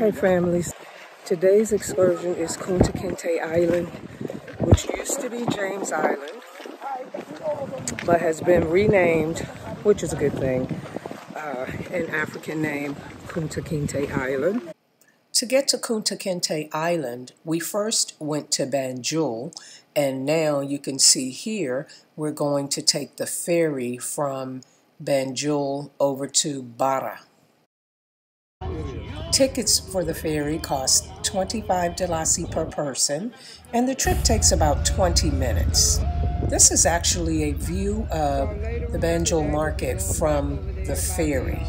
Hey families, today's excursion is Kunta Kinte Island, which used to be James Island, but has been renamed, which is a good thing, uh, an African name, Kunta Kinte Island. To get to Kunta Kinte Island, we first went to Banjul, and now you can see here we're going to take the ferry from Banjul over to Barra. Tickets for the ferry cost 25 dalasi per person, and the trip takes about 20 minutes. This is actually a view of the Banjul market from the ferry,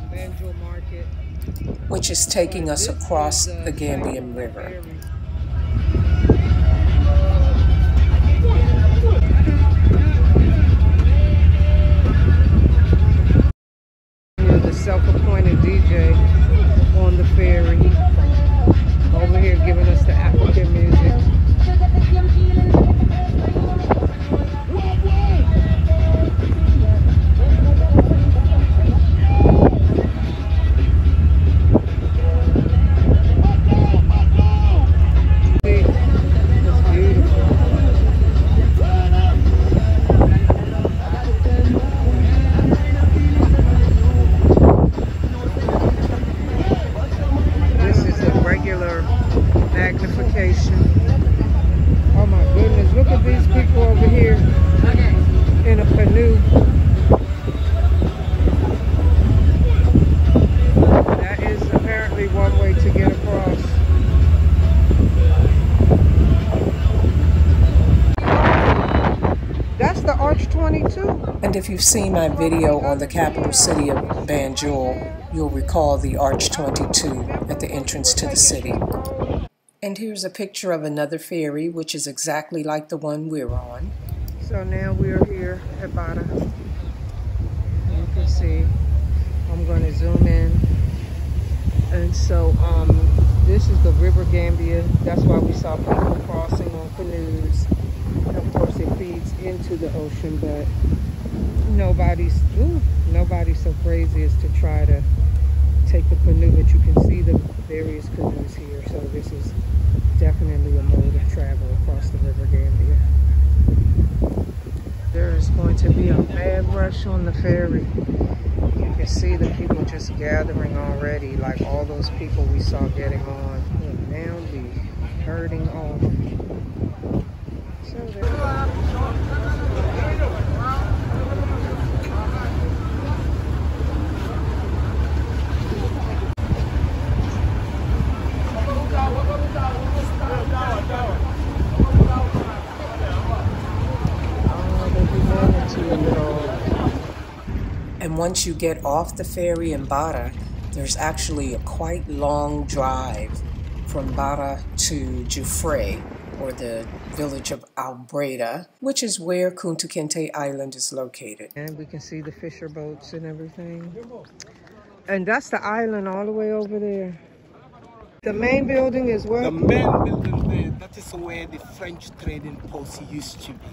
which is taking us across the Gambian River. And if you've seen my video on the capital city of Banjul, you'll recall the Arch 22 at the entrance to the city. And here's a picture of another ferry, which is exactly like the one we're on. So now we're here at Barra. You can see, I'm going to zoom in. And so um, this is the River Gambia. That's why we saw people crossing on canoes. And of course, it feeds into the ocean, but nobody's ooh, nobody's so crazy as to try to take the canoe. But you can see the various canoes here. So this is definitely a mode of travel across the River Gambia. There is going to be a mad rush on the ferry. You can see the people just gathering already, like all those people we saw getting on will now be herding off. So there- Oh, the humanity of it all. And once you get off the ferry in Barra, there's actually a quite long drive from Barra to Juffureh, or the village of Albreda, which is where Kunta Kinte Island is located. And we can see the fisher boats and everything. And that's the island all the way over there. The main building is where? The main building there, that is where the French trading post used to be.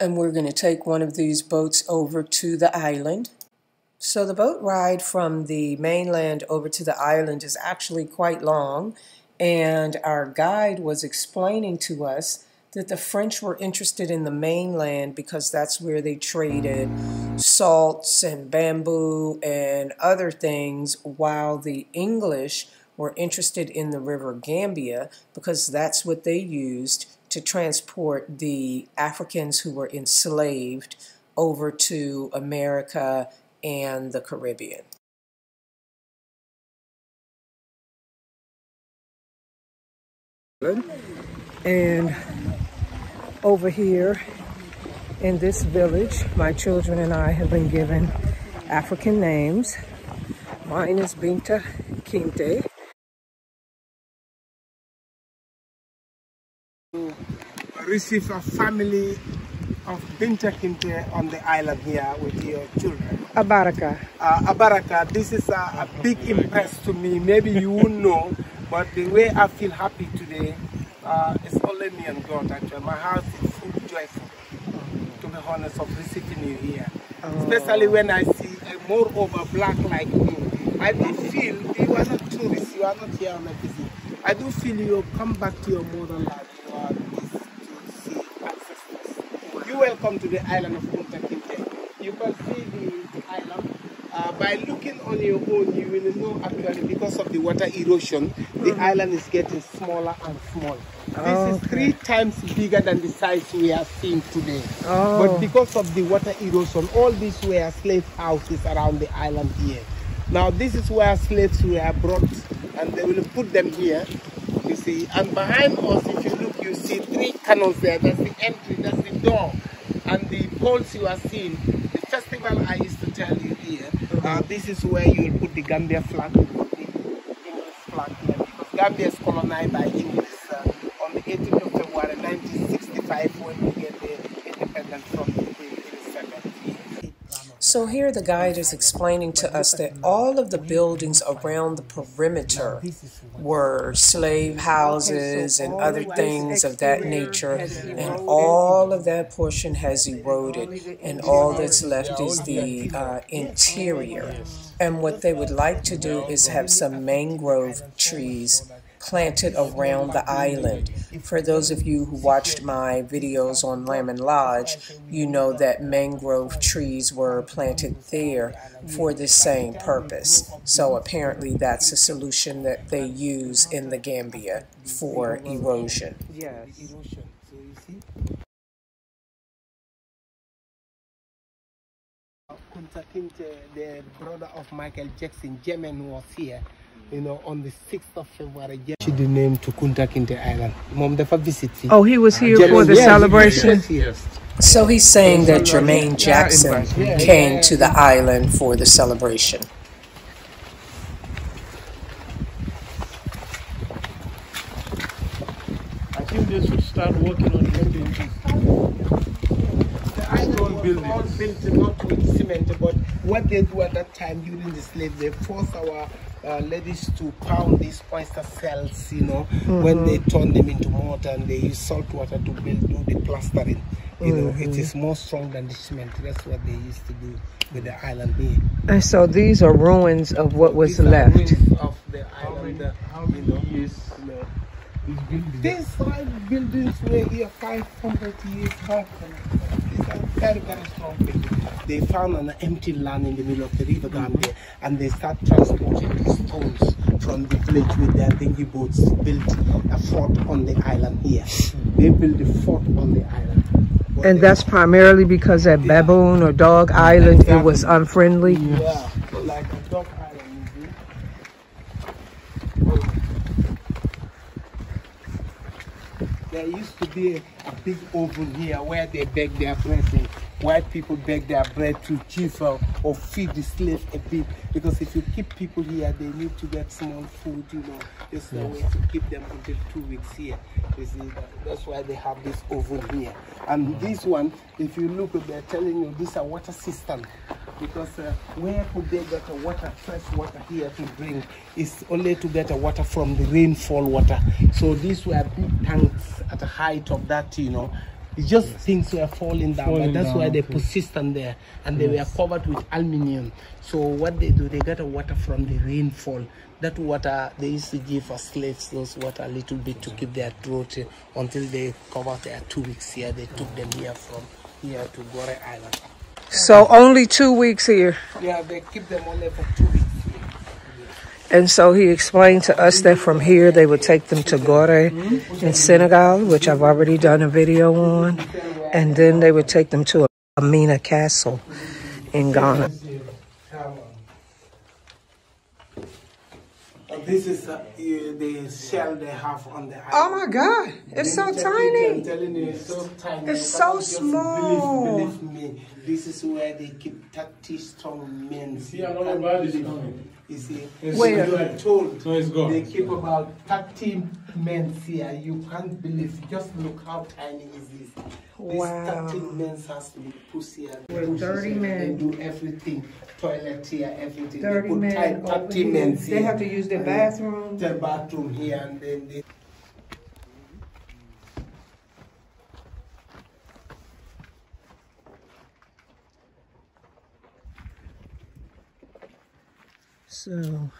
and we're going to take one of these boats over to the island. So the boat ride from the mainland over to the island is actually quite long, and our guide was explaining to us that the French were interested in the mainland because that's where they traded salts and bamboo and other things, while the English were interested in the River Gambia because that's what they used to transport the Africans who were enslaved over to America and the Caribbean. And over here in this village, my children and I have been given African names. Mine is Binta Kinte. Receive a family of Binta Kinte on the island here with your children. Abaraka. Uh, Abaraka, this is a, a big impress to me. Maybe you won't know, but the way I feel happy today, uh, it's only me and God actually. My heart is full joyful, to be honest, of receiving you here. Especially when I see a moreover black like you. I did feel you are not tourists, you are not here on a visit. I do feel you come back to your motherland uh, to see ancestors. You welcome to the island of Kunta Kinte. You can see the island. Uh, by looking on your own, you will know actually because of the water erosion, the mm. island is getting smaller and smaller. This is three times bigger than the size we are seeing today. Oh. But because of the water erosion, all these were slave houses around the island here. Now this is where slaves were brought and they will put them here, you see. And behind us, if you look, you see three cannons there. That's the entry, that's the door. And the poles you are seeing, the festival I used to uh, this is where you will put the Gambia flag, the English flag here, because Gambia is colonized by English uh, on the 18th of February 1965 when we get the independence from the so here the guide is explaining to us that all of the buildings around the perimeter were slave houses and other things of that nature, and all of that portion has eroded, and all that's left is the uh, interior. And what they would like to do is have some mangrove trees planted around the island. For those of you who watched my videos on Lamin Lodge, you know that mangrove trees were planted there for the same purpose. So apparently that's a solution that they use in the Gambia for erosion. Yes? Kunta the brother of Michael Jackson, Jermaine was here you know, on the 6th of February, changed the name to Kunta Kinte Island. Mom, the visit. Oh, he was here for the celebration? Yes. yes. So he's saying that Jermaine Jackson came to the island for the celebration. I think they should start working on buildings. The island was all built not with cement, but what they do at that time during the slave, they force our uh, ladies to pound these oyster cells, you know, mm -hmm. when they turn them into mortar and they use salt water to build, do the plastering. You know, mm -hmm. it is more strong than the cement. That's what they used to do with the island here. And so these are ruins of what was these left. of the island. How many, how many years? You know, these five buildings were here 500 years back. Very, very strong buildings they found an empty land in the middle of the river Gambia and they start transporting these stones from the village with their dinghy boats, built a fort on the island here. They built a fort on the island. and that's primarily because at Baboon or Dog Island exactly. it was unfriendly? Yeah, like a dog island. There used to be a, big oven here where they bake their bread white people beg their bread to or, or feed the slave a bit. Because if you keep people here they need to get small food you know. There's no way to keep them until two weeks here you see. That's why they have this oven here. And this one if you look they're telling you this is a water system because uh, where could they get a water fresh water here to drink is only to get a water from the rainfall water so these were big tanks at the height of that you know it's just yes. things were falling down, falling but that's down, why they persistent there, and yes. they were covered with aluminium. So what they do, they get the water from the rainfall. That water they used to give for slaves those water a little bit to keep their throat until they covered their two weeks here. They took them here from here to Gorée Island. So only two weeks here. Yeah, they keep them only for two weeks. And so he explained to us that from here they would take them to Gorée in Senegal, which I've already done a video on. And then they would take them to Elmina Castle in Ghana. This is uh, the shell they have on the island. Oh my God, it's so tiny. I'm telling you, it's so tiny. It's so small. Believe, believe me, this is where they keep 30 strong men. See, another bird is coming. You see, where you are told so it's gone. they keep about 30 men here. You can't believe. Just look how tiny is this. Wow. This 30 men has to be pushed here. With 30 men. They do everything. Toilet here, everything. 30 men. 30 men here. They have to use the bathroom. The bathroom here and then they So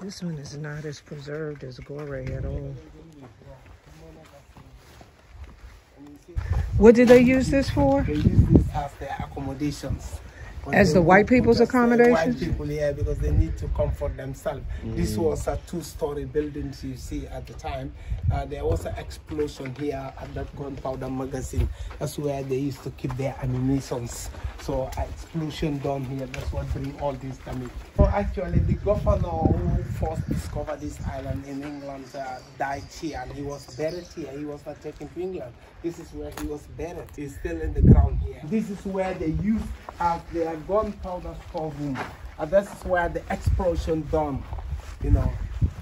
This one is not as preserved as Gorée at all. What did they use this for? They use this as accommodations. But As the white people's accommodation? White people, yeah, because they need to comfort themselves. This was a two-story building you see at the time. Uh, there was an explosion here at that gunpowder magazine. That's where they used to keep their ammunitions. So an explosion down here, that's what bring all this damage. So actually, the governor who first discovered this island in England uh, died here, and he was buried here. He was not taken to England. This is where he was buried. He's still in the ground here. This is where they used as their gunpowder storeroom. And this is where the explosion done. You know,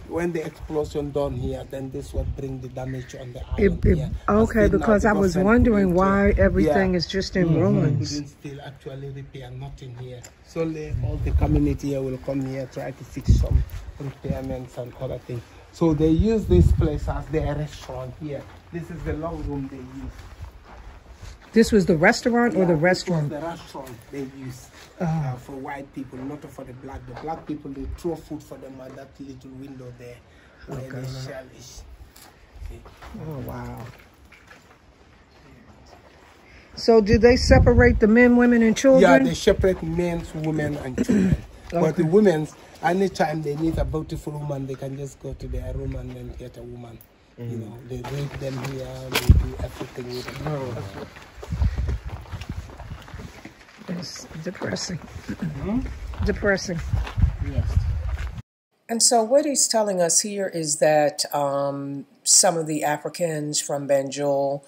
when the explosion done here, then this would bring the damage on the It, island it, here. okay, But still now because I was wondering why everything yeah. is just in Mhm. ruins. couldn't still actually repair nothing here. So all the community here will come here try to fix some repairments and other things. So they use this place as their restaurant here. This is the long room they use. This was the restaurant or Yeah, the this was restaurant? The restaurant they use uh, for white people, not for the black. The black people they throw food for them at that little window there where Okay. the shell is. Oh, wow. So did they separate the men, women, and children? Yeah, they separate men, women, and children. But the women's, anytime they need a beautiful woman, they can just go to their room and then get a woman. You know, they rape them here, they do everything with them. That's what- It's depressing. Depressing. And so, what he's telling us here is that um, some of the Africans from Banjul,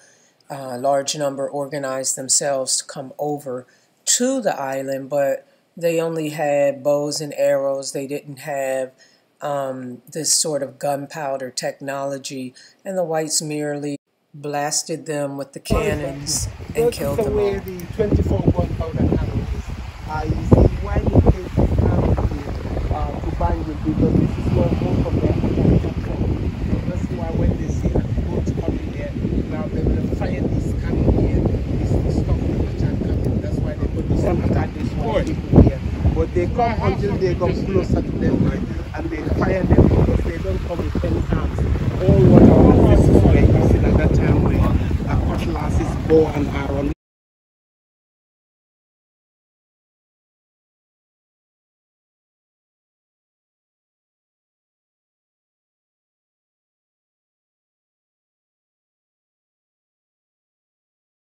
a large number, organized themselves to come over to the island, but they only had bows and arrows. They didn't have um, this sort of gunpowder technology, and the whites merely blasted them with the cannons and killed them way all. the 24 gunpowder arrow is. Uh, you see why they take this arrow to, uh, to bind with because this is where most of their attacks come from. So that's why when they see a boat coming here, now they will fire this cannon here. This will stop the attack coming. That's why they put this attack this white people here. But they come until they come closer to them right? and they fire them because they don't come with any arms. All what our officers were using at that time were uh, cutlasses, bow and arrow.